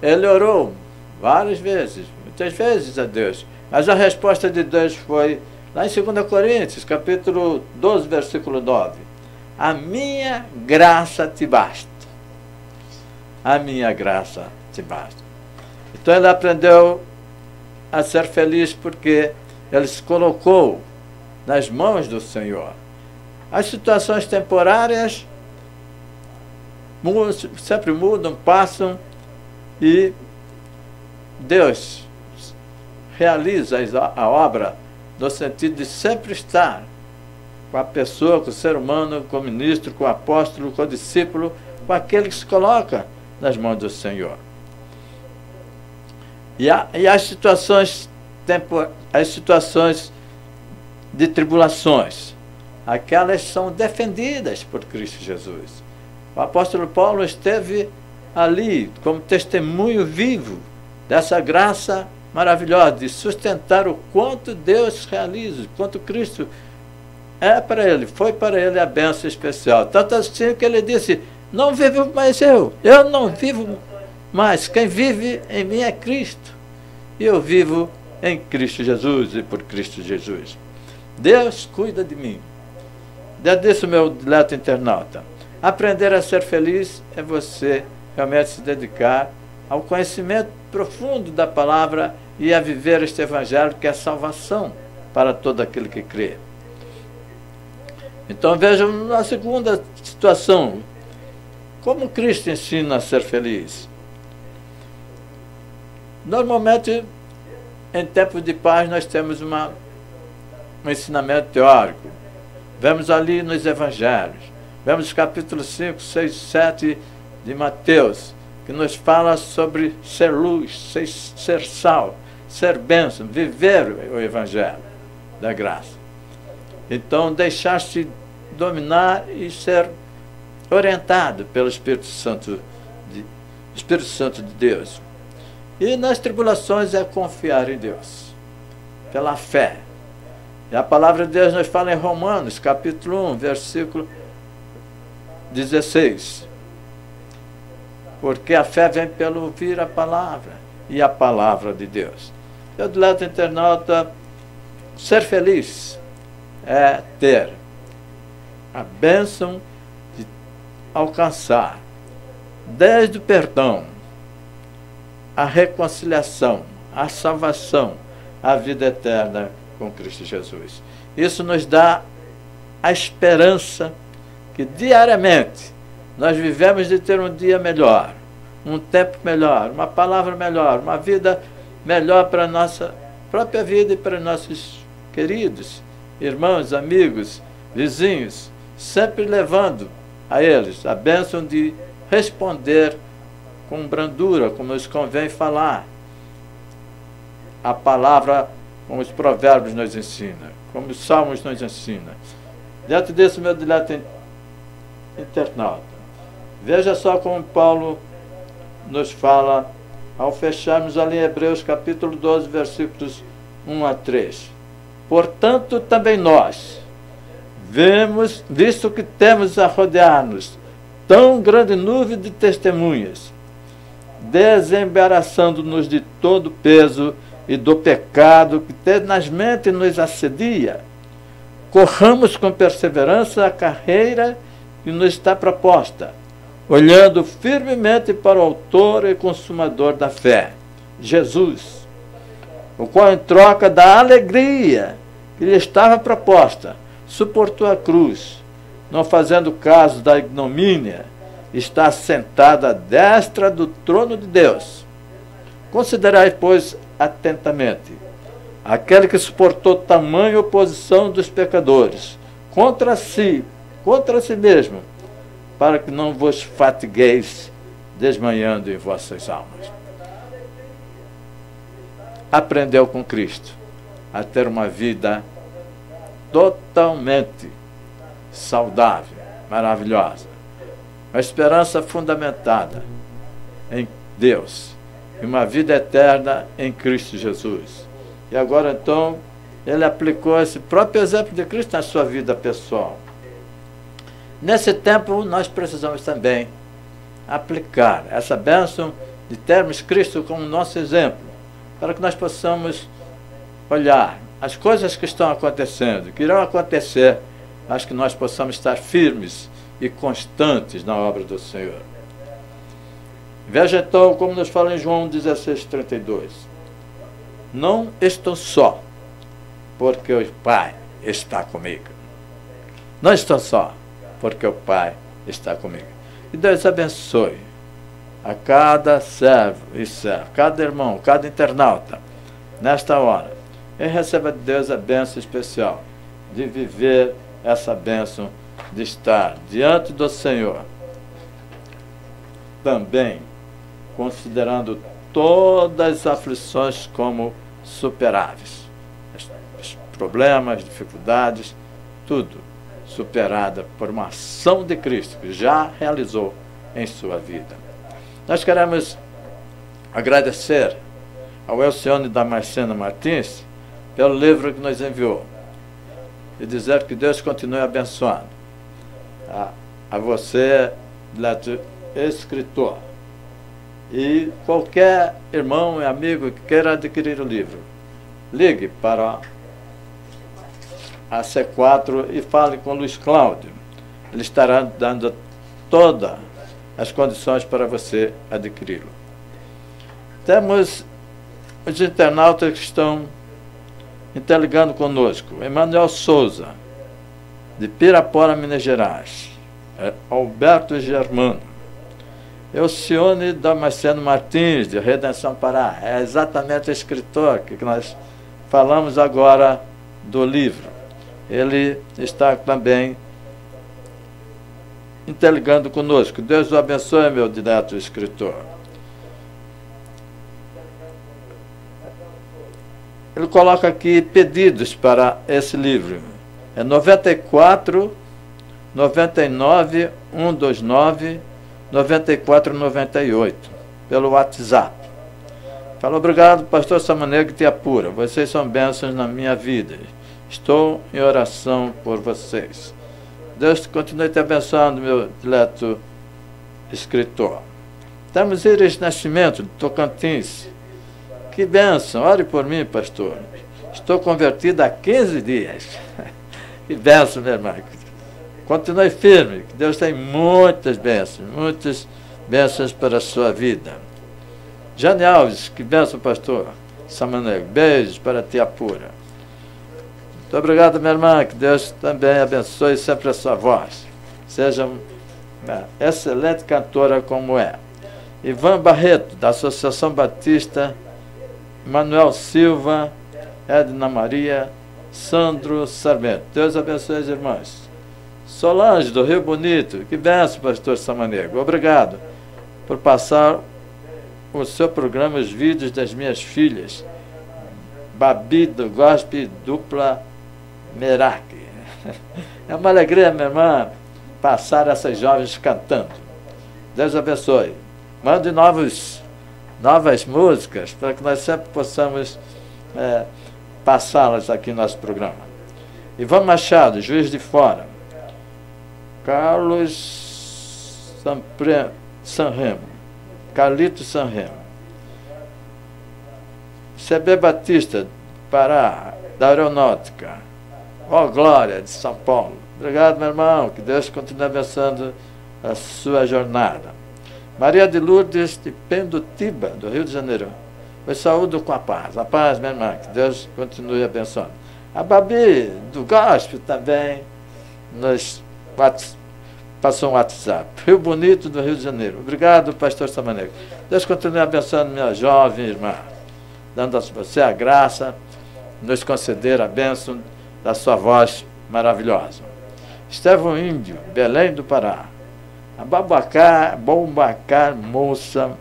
Speaker 2: ele orou várias vezes, muitas vezes a Deus. Mas a resposta de Deus foi, lá em 2 Coríntios, capítulo 12, versículo 9. A minha graça te basta. A minha graça te basta. Então ele aprendeu a ser feliz porque ele se colocou nas mãos do Senhor. As situações temporárias sempre mudam, passam e Deus realiza a obra no sentido de sempre estar com a pessoa, com o ser humano, com o ministro, com o apóstolo, com o discípulo, com aquele que se coloca nas mãos do Senhor. E, a, e as situações tempo, as situações de tribulações, aquelas são defendidas por Cristo Jesus. O apóstolo Paulo esteve ali como testemunho vivo dessa graça maravilhosa de sustentar o quanto Deus realiza, quanto Cristo é para ele, foi para ele a benção especial. Tanto assim que ele disse: Não vivo mais eu, eu não vivo mais, quem vive em mim é Cristo. E eu vivo em Cristo Jesus e por Cristo Jesus. Deus cuida de mim. Já disse o meu dileto internauta. Aprender a ser feliz é você realmente se dedicar ao conhecimento profundo da palavra e a viver este evangelho que é salvação para todo aquele que crê. Então vejam a segunda situação. Como Cristo ensina a ser feliz? Normalmente, em tempos de paz, nós temos uma, um ensinamento teórico. Vemos ali nos evangelhos. Vemos os capítulos 5, 6, 7 de Mateus, que nos fala sobre ser luz, ser, ser sal, ser bênção, viver o evangelho da graça. Então, deixar-se dominar e ser orientado pelo Espírito Santo de, Espírito Santo de Deus. E nas tribulações é confiar em Deus, pela fé. E a palavra de Deus nos fala em Romanos, capítulo 1, versículo 16. Porque a fé vem pelo ouvir a palavra e a palavra de Deus. Eu, lado internauta, ser feliz é ter a bênção de alcançar, desde o perdão, a reconciliação, a salvação, a vida eterna com Cristo Jesus. Isso nos dá a esperança que diariamente nós vivemos de ter um dia melhor, um tempo melhor, uma palavra melhor, uma vida melhor para a nossa própria vida e para nossos queridos irmãos, amigos, vizinhos, sempre levando a eles a bênção de responder com brandura, como nos convém falar. A palavra, como os provérbios nos ensina, como os salmos nos ensina. Dentro desse meu dileto internauta, veja só como Paulo nos fala ao fecharmos ali Hebreus capítulo 12, versículos 1 a 3. Portanto, também nós, vemos, visto que temos a rodear-nos tão grande nuvem de testemunhas, desembaraçando-nos de todo o peso e do pecado que tenazmente nos assedia, corramos com perseverança a carreira que nos está proposta, olhando firmemente para o Autor e Consumador da fé, Jesus, o qual, em troca da alegria que lhe estava proposta, suportou a cruz, não fazendo caso da ignomínia, está sentado à destra do trono de Deus. Considerai, pois, atentamente aquele que suportou tamanha oposição dos pecadores contra si, contra si mesmo, para que não vos fatigueis desmanhando em vossas almas. Aprendeu com Cristo a ter uma vida totalmente saudável, maravilhosa. Uma esperança fundamentada em Deus e uma vida eterna em Cristo Jesus. E agora então, ele aplicou esse próprio exemplo de Cristo na sua vida pessoal. Nesse tempo, nós precisamos também aplicar essa bênção de termos Cristo como nosso exemplo, para que nós possamos olhar as coisas que estão acontecendo, que irão acontecer, mas que nós possamos estar firmes e constantes na obra do Senhor. Veja então como nos fala em João 16, 32. Não estou só, porque o Pai está comigo. Não estou só, porque o Pai está comigo. E Deus abençoe a cada servo e servo, cada irmão, cada internauta, nesta hora e receba de Deus a benção especial de viver essa bênção de estar diante do Senhor. Também considerando todas as aflições como superáveis. Os problemas, dificuldades, tudo superada por uma ação de Cristo que já realizou em sua vida. Nós queremos agradecer ao Elcione Damasceno Martins pelo livro que nos enviou e dizer que Deus continue abençoando a, a você, escritor, e qualquer irmão e amigo que queira adquirir o livro. Ligue para a C4 e fale com o Luiz Cláudio. Ele estará dando todas as condições para você adquiri-lo. Temos os internautas que estão interligando conosco. Emanuel Souza, de Pirapora, Minas Gerais. É Alberto Germano. Elcione Damasceno Martins, de Redenção Pará. É exatamente o escritor que nós falamos agora do livro. Ele está também interligando conosco. Deus o abençoe, meu direto escritor. ele coloca aqui pedidos para esse livro. É 94 99 129 94 98 pelo WhatsApp. Fala obrigado, pastor Samanego Tiapura. Vocês são bênçãos na minha vida. Estou em oração por vocês. Deus continue te abençoando, meu dileto escritor. Temos Iris Nascimento, de Tocantins. Que benção, ore por mim, pastor. Estou convertido há 15 dias. (laughs) Que benção, meu irmão. Continue firme, que Deus tem muitas bênçãos, muitas bênçãos para a sua vida. Jane Alves, que benção, pastor. Samanego, beijos para ti, Apura. Muito obrigado, minha irmã, que Deus também abençoe sempre a sua voz. Seja uma excelente cantora como é. Ivan Barreto, da Associação Batista Manuel Silva, Edna Maria, Sandro Sarmento. Deus abençoe as irmãs. Solange, do Rio Bonito. Que benção, pastor Samanego. Obrigado por passar o seu programa, os vídeos das minhas filhas. Babi do Gospel Dupla Merak. É uma alegria, minha irmã, passar essas jovens cantando. Deus abençoe. Mande novos novas músicas para que nós sempre possamos é, passá-las aqui no nosso programa. Ivan Machado, Juiz de Fora. Carlos Sanremo. Carlito Sanremo. CB Batista, Pará, da Aeronáutica. Ó oh, Glória, de São Paulo. Obrigado, meu irmão. Que Deus continue abençoando a sua jornada. Maria de Lourdes de Pendutiba, do Rio de Janeiro. Eu saúdo com a paz. A paz, minha irmã, que Deus continue abençoando. A Babi, do Gospel, também nos passou um WhatsApp. Rio Bonito, do Rio de Janeiro. Obrigado, pastor Samanego. Deus continue abençoando minha jovem irmã, dando a você a graça, nos conceder a bênção da sua voz maravilhosa. Estevão Índio, Belém do Pará. Babacar, Bombacar, moça,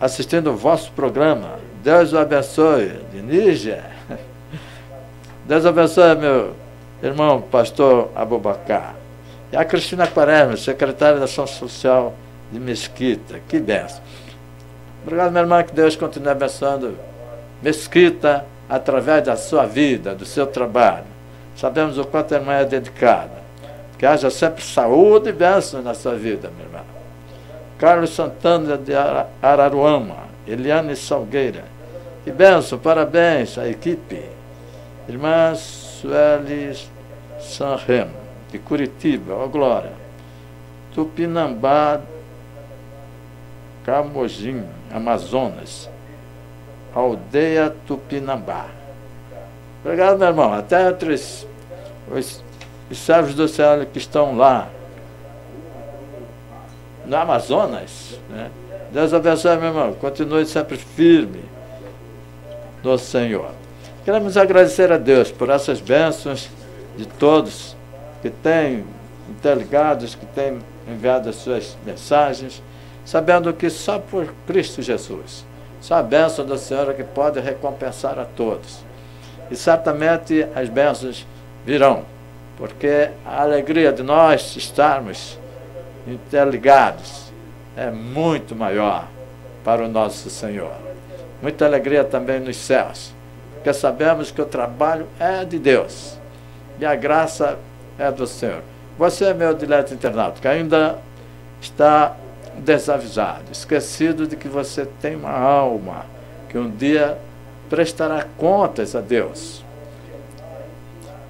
Speaker 2: assistindo o vosso programa. Deus o abençoe, de Níger. (laughs) Deus abençoe, meu irmão pastor Abubacar. E a Cristina Quaresma, secretária da Ação Social de Mesquita. Que benção. Obrigado, minha irmã, que Deus continue abençoando Mesquita através da sua vida, do seu trabalho. Sabemos o quanto a irmã é dedicada. Que haja sempre saúde e bênção na sua vida, minha irmã. Carlos Santana de Araruama, Eliane Salgueira. Que bênção, parabéns à equipe. Irmã Sueli Sanremo, de Curitiba, ó glória. Tupinambá, Camojim, Amazonas. Aldeia Tupinambá. Obrigado, meu irmão. Até outros, os os servos do céu que estão lá no Amazonas. Né? Deus abençoe, meu irmão. Continue sempre firme no Senhor. Queremos agradecer a Deus por essas bênçãos de todos que têm interligados, que têm enviado as suas mensagens, sabendo que só por Cristo Jesus, só a bênção do Senhor é que pode recompensar a todos. E certamente as bênçãos virão porque a alegria de nós estarmos interligados é muito maior para o nosso Senhor. Muita alegria também nos céus, porque sabemos que o trabalho é de Deus e a graça é do Senhor. Você, meu dileto internauta, que ainda está desavisado, esquecido de que você tem uma alma que um dia prestará contas a Deus.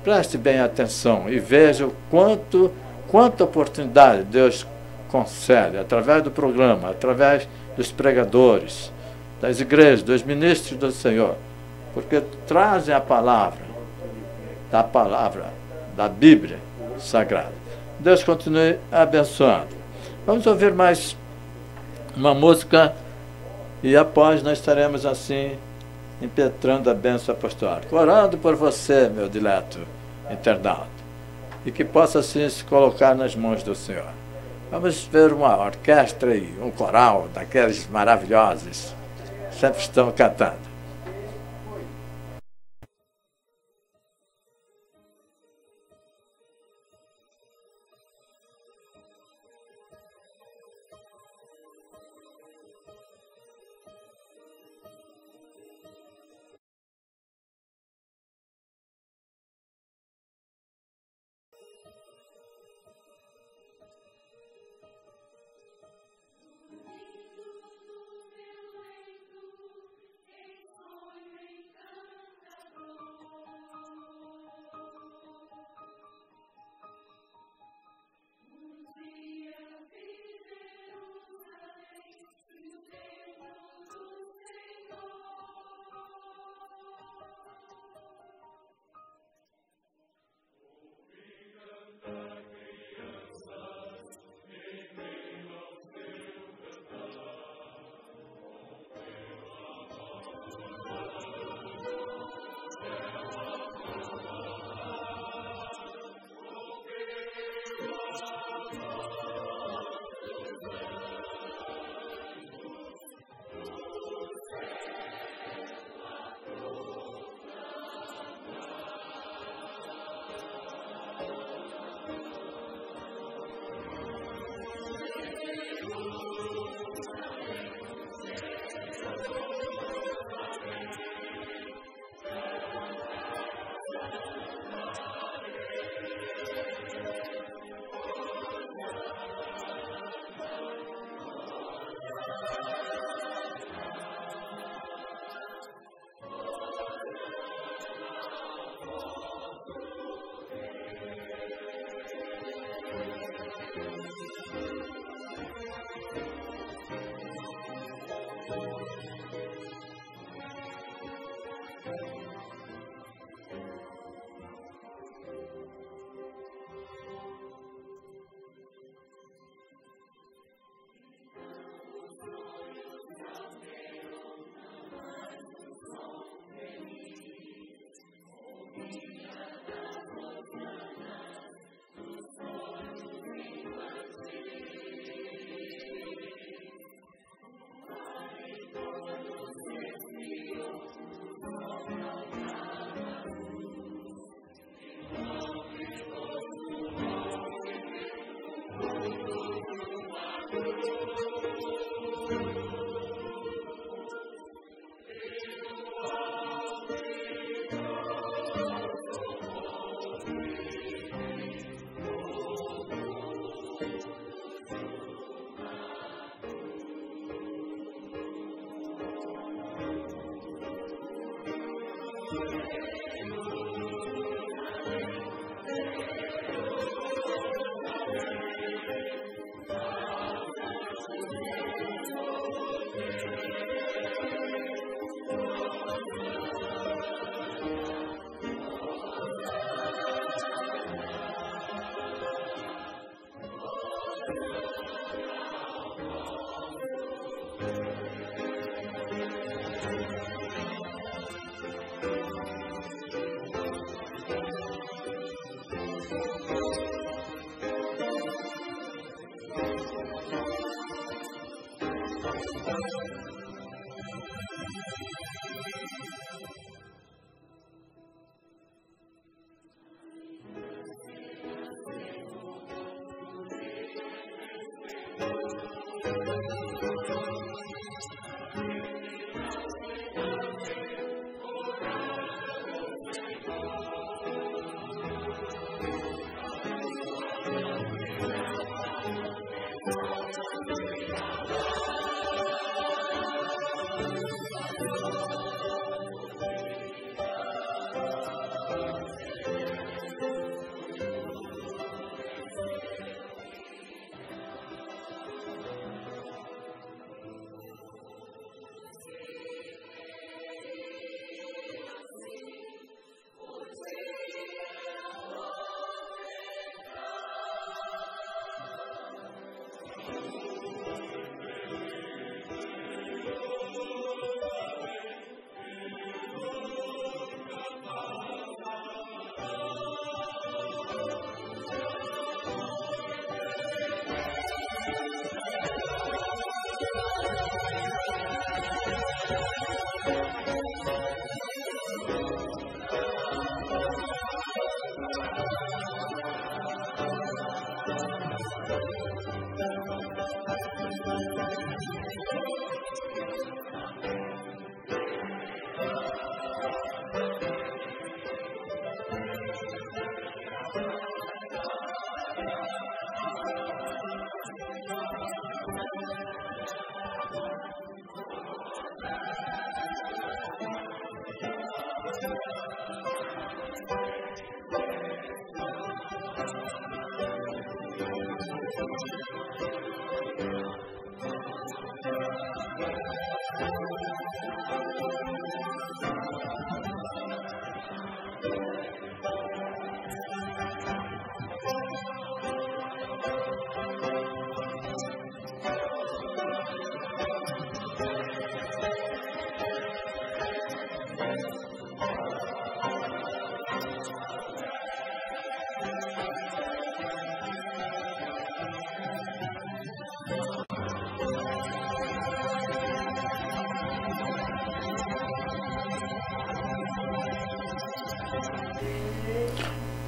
Speaker 2: Preste bem atenção e veja o quanto, quanta oportunidade Deus concede através do programa, através dos pregadores, das igrejas, dos ministros do Senhor, porque trazem a palavra, da palavra, da Bíblia Sagrada. Deus continue abençoando. Vamos ouvir mais uma música e após nós estaremos assim impetrando a bênção apostólica, orando por você, meu dileto internauta, e que possa assim se colocar nas mãos do Senhor. Vamos ver uma orquestra e um coral daqueles maravilhosos, sempre estão cantando.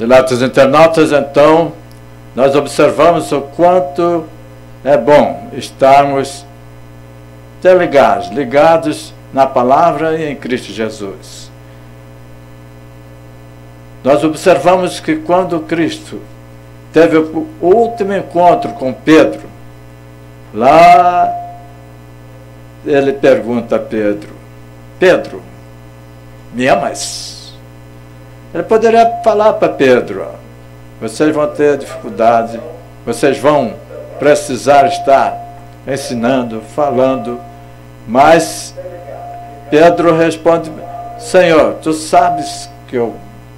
Speaker 2: Diletos internautas, então, nós observamos o quanto é bom estarmos interligados, ligados na palavra e em Cristo Jesus. Nós observamos que quando Cristo teve o último encontro com Pedro, lá ele pergunta a Pedro: Pedro, me amas? Ele poderia falar para Pedro: vocês vão ter dificuldade, vocês vão precisar estar ensinando, falando, mas Pedro responde: Senhor, tu sabes que eu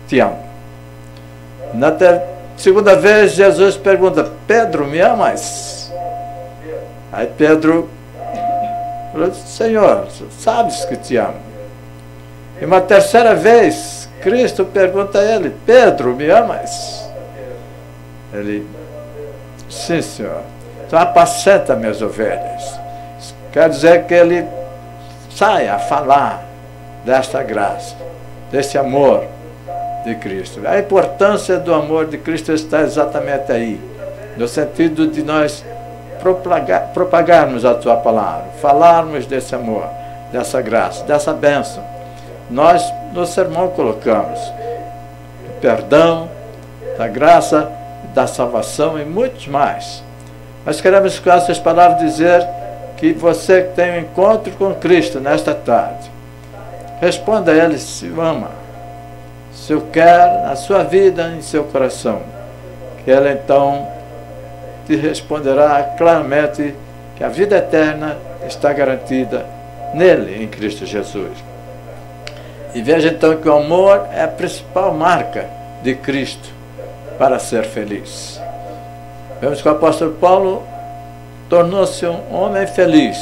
Speaker 2: te amo. Na segunda vez, Jesus pergunta: Pedro, me amas? Aí Pedro falou: Senhor, sabes que te amo. E uma terceira vez, Cristo pergunta a ele: Pedro, me amas? Ele, sim, senhor. Então apacenta minhas ovelhas. Quer dizer que ele sai a falar desta graça, desse amor de Cristo. A importância do amor de Cristo está exatamente aí, no sentido de nós propagar, propagarmos a tua palavra, falarmos desse amor, dessa graça, dessa bênção. Nós no sermão colocamos o perdão, da graça, da salvação e muitos mais. Nós queremos com essas palavras dizer que você tem um encontro com Cristo nesta tarde, responda a Ele se o ama, se o quer na sua vida, em seu coração. Que Ele então te responderá claramente que a vida eterna está garantida nele, em Cristo Jesus. E veja então que o amor é a principal marca de Cristo para ser feliz. Vemos que o apóstolo Paulo tornou-se um homem feliz.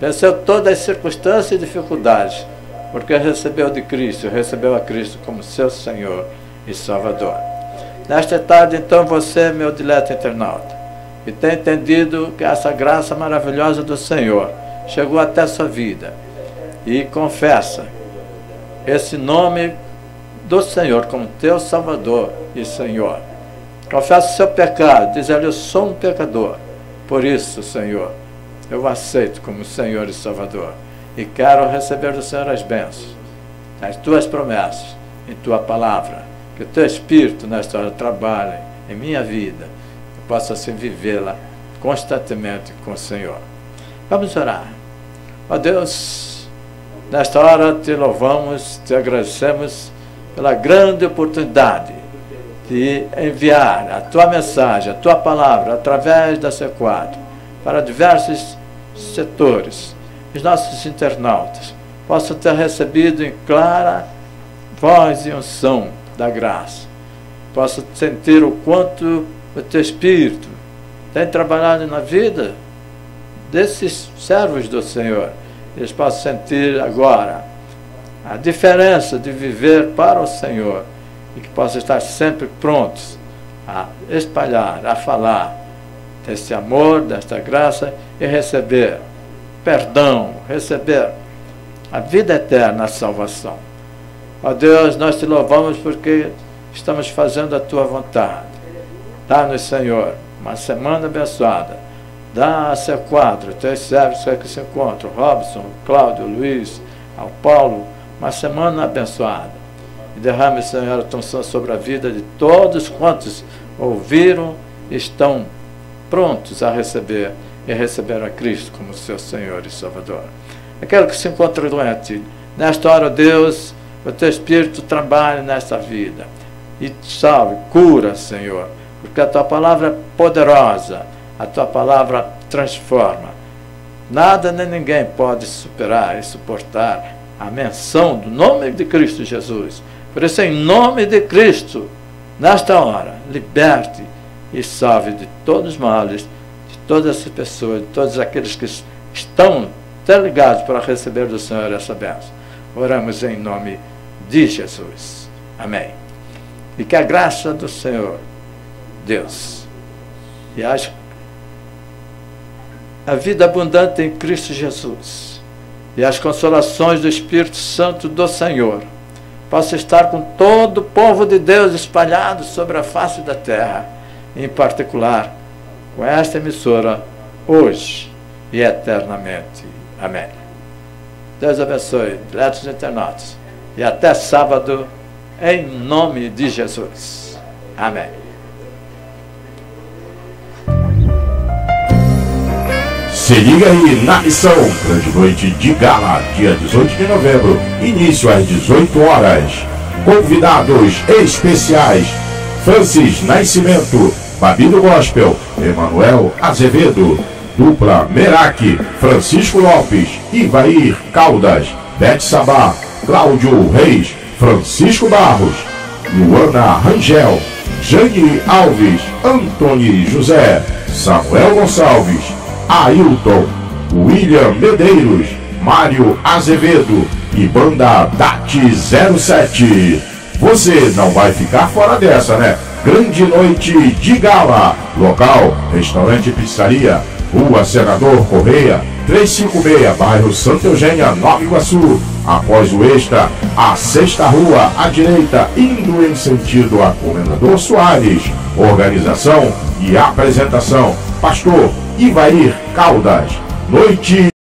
Speaker 2: Venceu todas as circunstâncias e dificuldades, porque recebeu de Cristo, recebeu a Cristo como seu Senhor e Salvador. Nesta tarde, então, você, meu dileto internauta, que tem entendido que essa graça maravilhosa do Senhor chegou até a sua vida e confessa esse nome do Senhor como teu Salvador e Senhor. Confessa o seu pecado, diz ele, eu sou um pecador. Por isso, Senhor, eu aceito como Senhor e Salvador. E quero receber do Senhor as bênçãos, as tuas promessas, em tua palavra. Que o teu Espírito nesta hora trabalhe em minha vida. Eu possa assim vivê-la constantemente com o Senhor. Vamos orar. Ó Deus, nesta hora te louvamos, te agradecemos pela grande oportunidade de enviar a tua mensagem, a tua palavra, através da C4, para diversos setores. Os nossos internautas possam ter recebido em clara voz e unção da graça. Possam sentir o quanto o teu Espírito tem trabalhado na vida desses servos do Senhor. Eles possam sentir agora a diferença de viver para o Senhor e que possam estar sempre prontos a espalhar, a falar deste amor, desta graça e receber perdão, receber a vida eterna, a salvação. Ó Deus, nós te louvamos porque estamos fazendo a tua vontade. Dá-nos, Senhor, uma semana abençoada. Dá a seu quadro, teus servos que se encontram, Robson, Cláudio, Luiz, ao Paulo, uma semana abençoada. E derrame, Senhor, a unção sobre a vida de todos quantos ouviram e estão prontos a receber e receberam a Cristo como seu Senhor e Salvador. Aquele que se encontra doente, nesta hora, Deus, o teu Espírito trabalhe nesta vida e salve, cura, Senhor, porque a tua palavra é poderosa, a tua palavra transforma. Nada nem ninguém pode superar e suportar a menção do nome de Cristo Jesus. Por isso, em nome de Cristo, nesta hora, liberte e salve de todos os males, de todas essas pessoas, de todos aqueles que estão ligados para receber do Senhor essa bênção. Oramos em nome de Jesus. Amém. E que a graça do Senhor, Deus, e as, a vida abundante em Cristo Jesus, e as consolações do Espírito Santo do Senhor, possa estar com todo o povo de Deus espalhado sobre a face da terra, em particular com esta emissora, hoje e eternamente. Amém. Deus abençoe, diletos internautas e até sábado, em nome de Jesus. Amém.
Speaker 5: Se liga aí na missão, grande noite de gala, dia 18 de novembro, início às 18 horas. Convidados especiais: Francis Nascimento, Babido Gospel, Emanuel Azevedo, dupla Merak, Francisco Lopes, Ivair Caldas, Bete Sabá, Cláudio Reis, Francisco Barros, Luana Rangel, Jane Alves, Antônio José, Samuel Gonçalves, Ailton, William Medeiros, Mário Azevedo e banda DAT 07. Você não vai ficar fora dessa, né? Grande noite de gala. Local, restaurante pizzaria, Rua Senador Correia, 356, bairro Santa Eugênia, Nova Iguaçu. Após o extra, a sexta rua à direita, indo em sentido a Comendador Soares. Organização e apresentação: Pastor Ivair Caldas. Noite